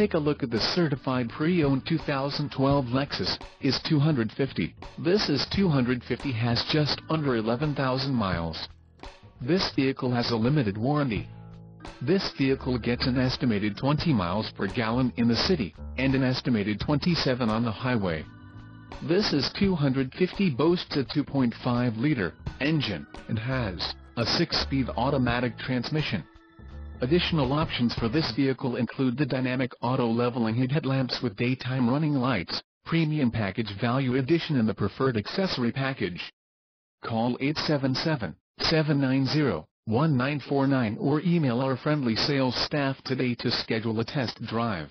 take a look at the certified pre-owned 2012 Lexus IS 250. This IS 250 has just under 11,000 miles. This vehicle has a limited warranty. This vehicle gets an estimated 20 miles per gallon in the city, and an estimated 27 on the highway. This IS 250 boasts a 2.5-liter engine, and has a 6-speed automatic transmission. Additional options for this vehicle include the dynamic auto-leveling headlamps with daytime running lights, premium package value addition and the preferred accessory package. Call 877-790-1949 or email our friendly sales staff today to schedule a test drive.